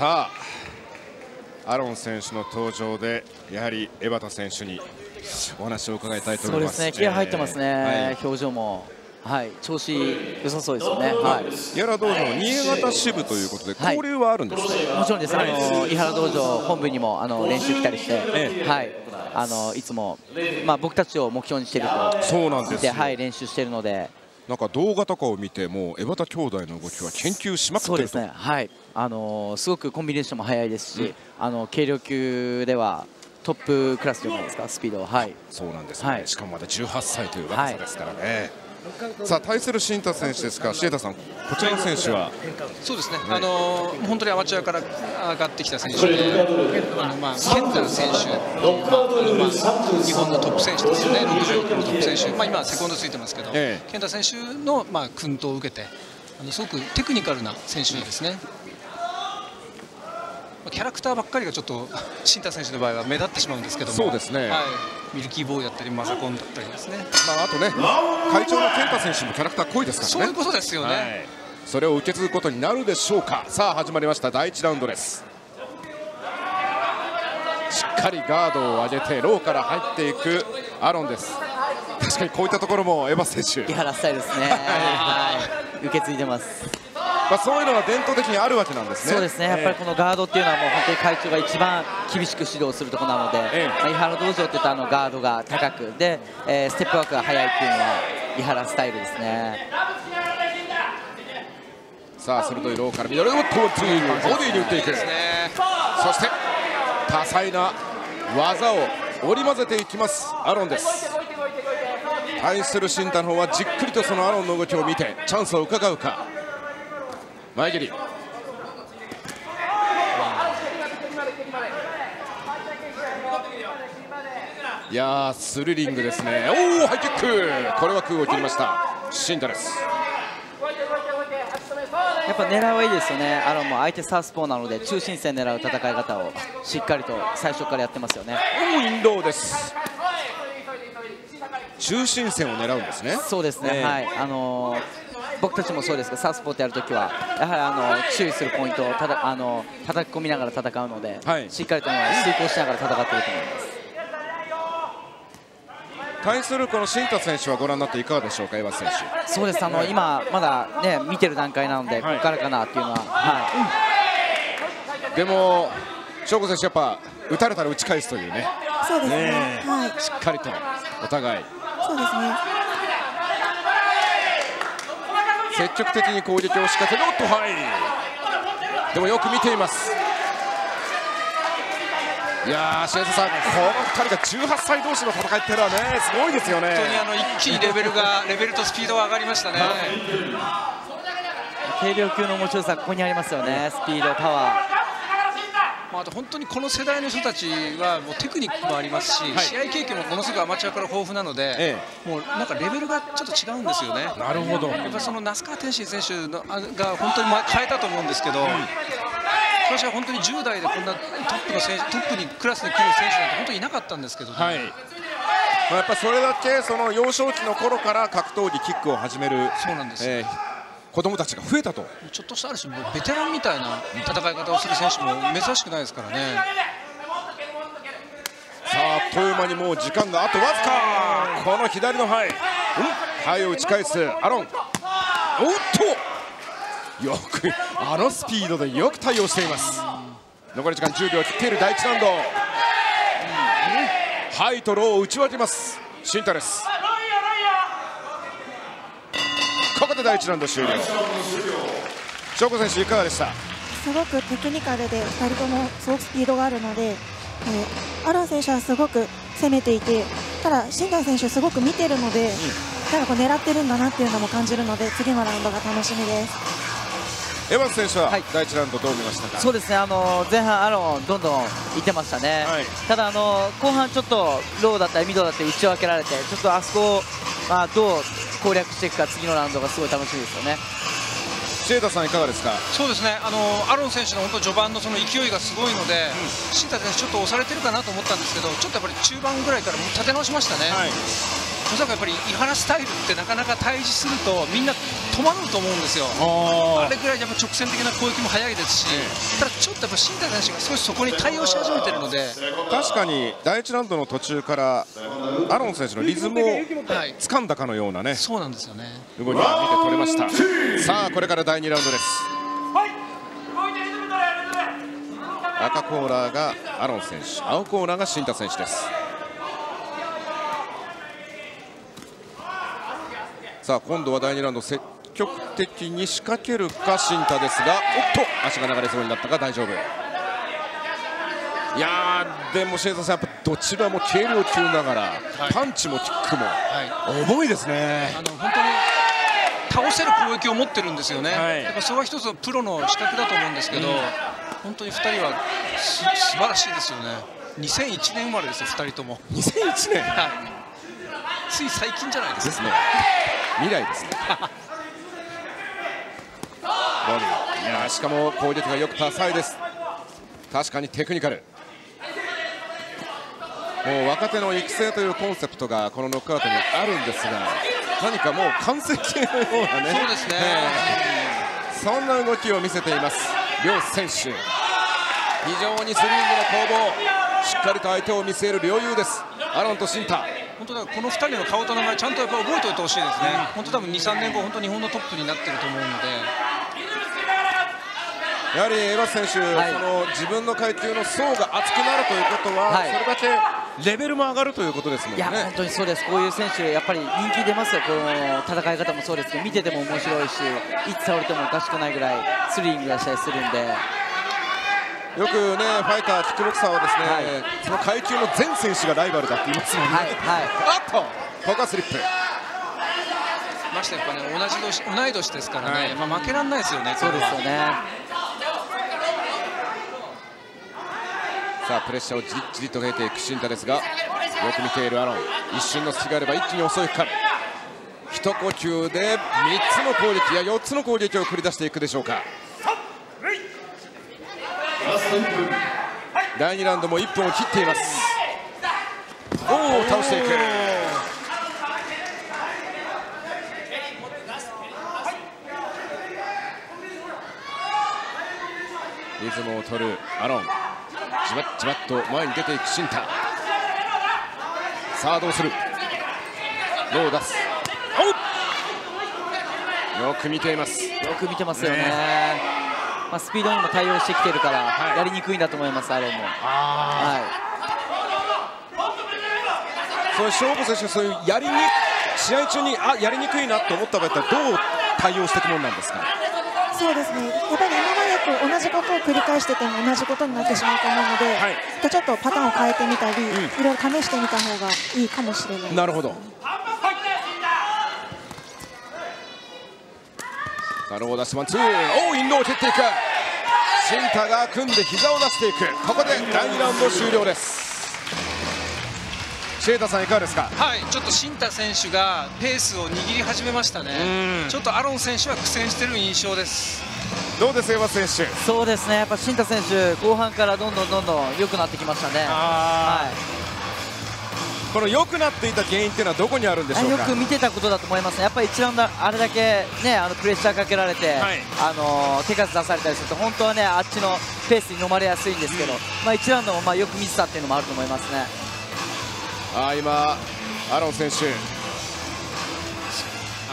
さあアロン選手の登場でやはり江端選手にお話を伺いたいと思いますそうですね気合入ってますね、はい、表情も。はい調子良さそうですよね、はい、井原道場の新潟支部ということで交流はあるんですか、はい、もちろんです。あの井原道場本部にもあの練習来たりして、ええ、はい。あのいつもまあ僕たちを目標にしていると。そうなんですはい練習しているのでなんか動画とかを見ても江端兄弟の動きは研究しまくってると。そうですね。はい。あのすごくコンビネーションも速いですし、うん、あの軽量級ではトップクラスじゃないですかスピードは。い。そうなんですね、はい、しかもまだ18歳という若さですからね、はいさあ対する新太選手ですが、シエタさん、こちらの選手は？そうですね、あのー、本当にアマチュアから上がってきた選手。で、まあ、ケンタ選手、まあまあ、日本のトップ選手ですよね、60キロのトップ選手、まあ、今、セコンドついてますけど、ええ、ケンタ選手の、まあ、薫陶を受けて、あのすごくテクニカルな選手ですね。キャラクターばっかりがちょっと新太選手の場合は目立ってしまうんですけども。そうですね、はい、ミルキーボーイだったりマザコンだったりですね、まあ、あとね会長の健太選手もキャラクター濃いですからね。そういうことですよね、はい、それを受け継ぐことになるでしょうか。さあ始まりました。第1ラウンドです。しっかりガードを上げてローから入っていくアロンです。確かにこういったところもエヴァ選手。木原スタイルですね。はい。受け継いでますまあ、そういうのが伝統的にあるわけなんですね。そうですね、やっぱりこのガードっていうのはもう本当に会長が一番厳しく指導するところなので、えまあ、井原道場っていったあのガードが高く。で、えー、ステップワークが速いっていうのは井原スタイルですね。さあ鋭いローからミドルをトゥーボディに打っていく、そして多彩な技を織り交ぜていきます。アロンです。対する新太の方はじっくりとそのアロンの動きを見てチャンスを伺うか前蹴り。いやスリリングですね。おおハイキック。これは空を切りました。シンタです。やっぱ狙いはいいですよね。アロンも相手サウスポーなので中心線狙う戦い方をしっかりと最初からやってますよね。おおインローです。中心線を狙うんですね。そうですね、えー、はい。あのー僕たちもそうですがサウスポートやるときはやはりあの注意するポイントをただあの叩き込みながら戦うので、はい、しっかりと遂行しながら戦っていると思います対するこの新田選手はご覧になっていかがでしょうか、岩選手。そうですあの今まだね見てる段階なので、ここからかなっていうのは、はい、でも翔子選手やっぱ打たれたら打ち返すというね。そうですね。ねはい。しっかりとお互い。そうですね。積極的に攻撃を仕掛けるおっとはいでもよく見ていますいやー、シェさん、この2人が18歳同士の戦いっていうのはね、すごいですよね。本当にあの一気にレベルが、レベルとスピードが上がりましたね。軽量級の面白さ、ここにありますよね、スピード、パワー。まあ、あと本当にこの世代の人たちはもうテクニックもありますし、はい、試合経験もものすごくアマチュアから豊富なので、ええ、もうなんかレベルがちょっと違うんですよね。なるほど。やっぱその那須川天心選手のが本当に変えたと思うんですけど、うん、今年は本当に10代でこんなトップの選手トップにクラスに来る選手なんて本当にいなかったんですけど、ね、はい。まあ、やっぱそれだけその幼少期の頃から格闘技キックを始めるそうなんです、えー子供たちが増えたと。ちょっとしたある種ベテランみたいな戦い方をする選手も珍しくないですからね。さああっという間にもう時間があとわずか。この左のハイ、うん、ハイを打ち返すアロン。おっとよくあのスピードでよく対応しています。残り時間10秒切っている第1ラウンド、うん、ハイとローを打ち分けます。シンタですここで第1ラウンド終了。翔子選手いかがでした？すごくテクニカルで2人ともすごくスピードがあるので、えー、アロン選手はすごく攻めていてただ、新谷選手すごく見てるので、うん、なんかこう狙ってるんだなっていうのも感じるので次のラウンドが楽しみです。エヴァンス選手は第1ラウンドどう見ましたか、はい、そうですね。あの前半アロンどんどんいってましたね、はい、ただあの後半ちょっとローだったりミドだったり打ち分けられてちょっとあそこを、まあ、どう攻略していくか次のラウンドがすごい楽しみですよね。シェータさんいかがですか？そうですね。あのアロン選手の本当序盤のその勢いがすごいので、うん、新田選手ちょっと押されてるかなと思ったんですけどちょっとやっぱり中盤ぐらいから立て直しましたね、はい、おそらくやっぱり井原スタイルってなかなか対峙するとみんな止戸惑うと思うんですよ、あれぐらいやっぱ直線的な攻撃も速いですし、ただちょっとやっぱ新田選手が少しそこに対応し始めてるので、確かに第1ラウンドの途中からアロン選手のリズムを掴んだかのようなね、そうなんですよね。動きが見て取れました。さあこれから第2ラウンドです。赤コーラーがアロン選手青コーラーが新田選手です。さあ今度は第2ラウンド積極的に仕掛けるか新田ですがおっと足が流れそうになったが大丈夫いやでもシェイザーさんやっぱどちらも軽量級ながら、はい、パンチもキックも、はい、重いですね。あの本当に倒せる攻撃を持ってるんですよね、はい、やっぱそれは一つのプロの資格だと思うんですけど、うん、本当に2人はす素晴らしいですよね。2001年生まれですよ2人とも。2001年、はい、つい最近じゃないですか。ですね。未来ですね。いやしかも攻撃がよく多彩です。確かにテクニカルもう若手の育成というコンセプトがこのノックアウトにあるんですが何かもう完成形のようなねそうですね、えー、そんな動きを見せています。両選手。非常にスリングの攻防。しっかりと相手を見据える両雄です。アロンとシンタ。本当だこの2人の顔と名前ちゃんとやっぱ覚えておいてほしいですね、本当多分2、3年後本当日本のトップになってると思うので。やはりエヴァ選手、はい、その自分の階級の層が厚くなるということは、はい、それだけレベルも上がるということですもんね。いや本当にそうです。こういう選手やっぱり人気出ますよ。この戦い方もそうですけど見てても面白いし、いつ倒れてもおかしくないぐらいスリリングがしたりするんで。よくねファイターキックボクサーはですね、はい、その階級の全選手がライバルだって言いますもんね。はい、はい、あっとここはスリップ。ましてやっぱね同じ年同い年ですからね、はい、まあ負けられないですよね。そうですよね。さあプレッシャーをじりじりと経ていく新太ですがよく見ているアロン。一瞬の隙があれば一気に襲いかかる。一呼吸で3つの攻撃や4つの攻撃を繰り出していくでしょうか。第2ラウンドも1分を切っています。おお倒していく。リズムを取るアロン。じわじわっと前に出ていく新太さあどうする？ロー出す？よく見ています。よく見てますよね、ね、まあ、スピードにも対応してきてるから、はい、やりにくいんだと思いますアロンも。はいそういう勝負選手そういうやりに試合中にあやりにくいなと思った場合はどう対応してい。くものなんですかそうですね。やっぱり今まで同じことを繰り返してても同じことになってしまうと思うので、はい、ちょっとパターンを変えてみたり、うん、いろいろ試してみた方がいいかもしれない、なるほどンツー。おおインローを蹴っていく。シンタが組んで膝を出していく。ここで第2ラウンド終了ですシェータさんいかがですか？はいちょっと新田選手がペースを握り始めましたね。ちょっとアロン選手は苦戦している印象です。どうです山選手？そうですねやっぱ新田選手後半からどんどんどんどん良くなってきましたね。はい。この良くなっていた原因っていうのはどこにあるんでしょうよく見てたことだと思います、やっぱり一ラウンドあれだけ、ね、あのプレッシャーかけられて、はい、あの手数出されたりすると本当はねあっちのペースに飲まれやすいんですけど、うん、まあ、1ラウンドもまあよく見てたっていうのもあると思いますね。あ今アロン選手。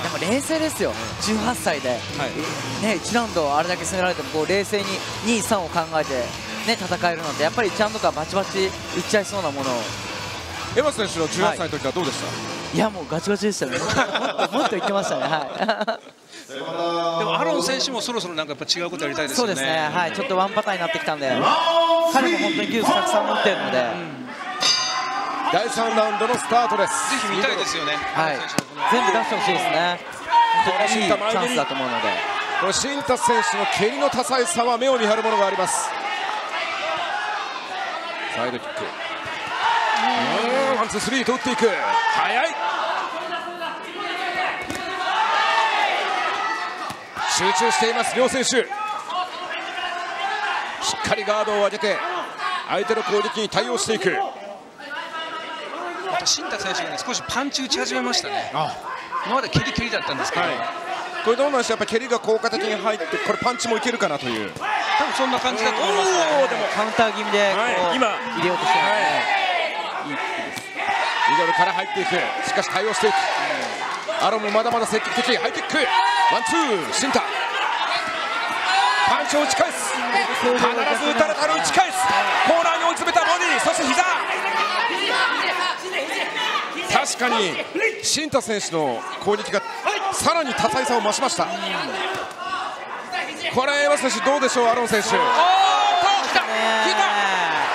でも冷静ですよ、18歳で、はい、ね、1ラウンドあれだけ攻められてもこう冷静に2、3を考えて、ね、戦えるのでやっぱりちゃんとかバチバチいっちゃいそうなもの。をエマ選手の18歳の時はどうでした、はい、いやもうガチガチでしたね、もっともっといってましたね。はい。でもアロン選手もそろそろなんかやっぱ違うことやりたいですよね。そうですね。はい、ちょっとワンパターンになってきたんで、彼も本当に技術たくさん持ってるので、うん第3ラウンドのスタートです。ぜひ見たいですよね、はい、全部出してほしいですね。いいチャンスだと思うので。この新田選手の蹴りの多彩さは目を見張るものがあります。サイドキック。ワンツースリーと打っていく。速い。集中しています両選手。しっかりガードを上げて相手の攻撃に対応していく新田選手が、ね、少しパンチ打ち始めましたね。今まで蹴り蹴りだったんですけど、はい、これどうなんでしょうやっぱ蹴りが効果的に入ってこれパンチもいけるかなという。多分そんな感じだと思いますね。でもカウンター気味でこう、はい今。入れようとしてますね、ミドルから入っていく。しかし対応していく。アロンもまだまだ積極的ハイキックワンツー新田パンチを打ち返す。必ず打たれたら打ち返す。コーナーに追い詰めたボディそして膝確かに新田選手の攻撃がさらに多彩さを増しました。これエマ選手どうでしょうアロン選手。おーっと来た引いた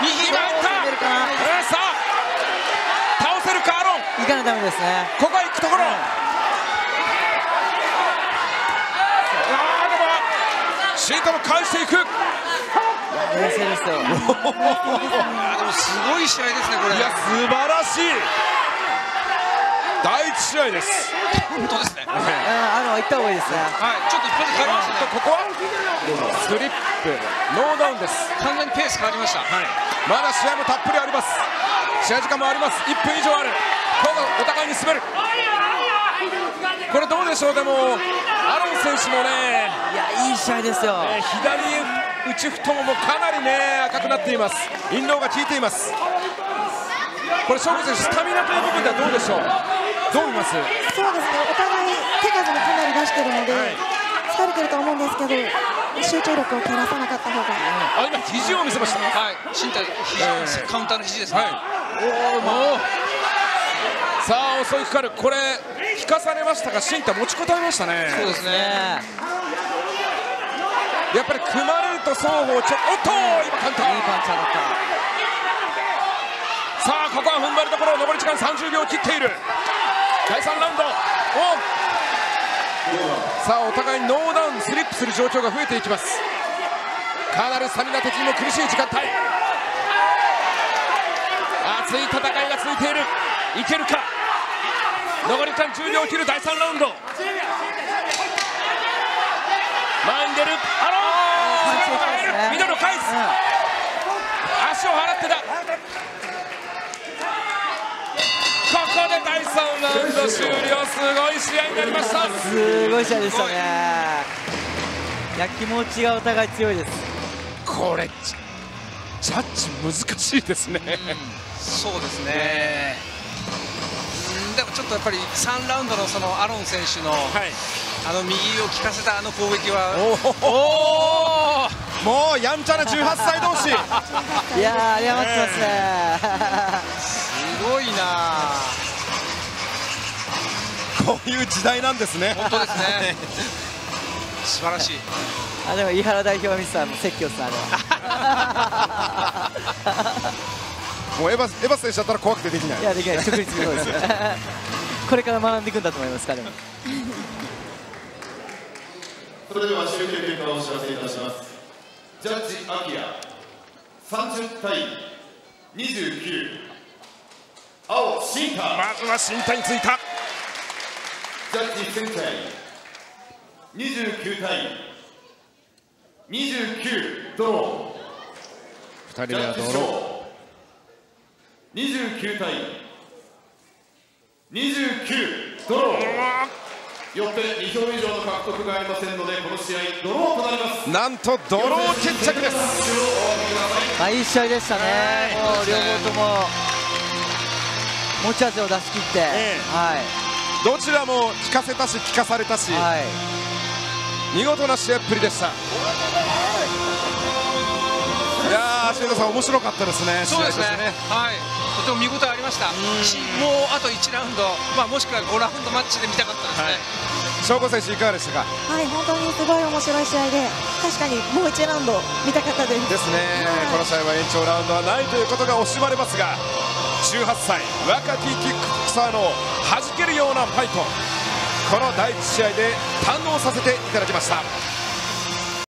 右がいった攻めるかなうんさあ倒せるかアロン。いかないとダメですね。ここは行くところ、あーでもシートも返していく。冷静ですよ。あでもすごい試合ですねこれ。いや素晴らしい第一試合です。本当ですね。あの行った方がいいですね。ちょっと一発変わりましたねとここはスリップノーダウンです。完全にペース変わりました。まだ試合もたっぷりあります。試合時間もあります。1分以上ある。こうお互いに滑る。これどうでしょう？でもアロン選手もね。いやいい試合ですよ。えー左内太ももかなりね赤くなっています。インローが効いていますこれ勝負選手スタミナという部分ではどうでしょう？どう見ます？そうですねお互い手数もかなり出してるので、はい。疲れてると思うんですけど集中力を切らさなかった方が。あ今肘を見せましたはい。身体肘えー。カウンターの肘ですね。はい。おおさあ襲いかかるこれ引かされましたが新太持ちこたえましたね。そうですね。ねやっぱり組まれると双方ちょおっと今カウンター。いいパンチ当たったさあここは踏ん張りどころ残り時間30秒を切っている。第3ラウンド。おさあお互いノーダウンスリップする状況が増えていきます。かなりスタミナ的にも苦しい時間帯。熱い戦いが続いている。いけるか。残り時間10秒を切る第3ラウンド。前に出る。アロパンチを返すね。ンミドルを返す。足を払ってだ第3ラウンド終了。すごい試合になりました。すごい試合でしたね。いや気持ちがお互い強いです。これジジャッジ難しいですね。そうですね。うんでもちょっとやっぱり3ラウンドのそのアロン選手のはい。あの右を効かせたあの攻撃は。おおもうやんちゃな18歳同士。いやー有り余ってます。ね すごいなこういう時代なんですね。本当ですね。素晴らしい。あでも井原代表はミスターの説教ですねあもうエヴァエヴァ選手だったら怖くてできない。れはいやできない。直立そうです これから学んでいくんだと思います彼も。それでは集計結果をお知らせいたします。ジャッジアキラ30対29青シンタ。まずは身体についたジャッジセンチャイ29対29ドロ2人ージャッジショ目はドロー。29対29ドロー。よって2票以上の獲得がありませんのでこの試合ドローとなります。ーなんとドロー決着ですまあいい試合でしたね。もう両方とも持ち味を出し切って、ええ。はいどちらも聞かせたし聞かされたしはい。見事な試合っぷりでした。い。やー、シさん、面白かったですね、そうですね。試合としてはい。とても見応えありました。しもうあと1ラウンド、まあ、もしくは5ラウンドマッチで見たかったですね、翔吾選手、いかがでしたか？はい本当にすごい面白い試合で確かにもう1ラウンド見たかったです。ですね、この試合は延長ラウンドはないということが惜しまれますが、18歳、若きキックボクサーの弾けるようなファイト、この第1試合で堪能させていただきました。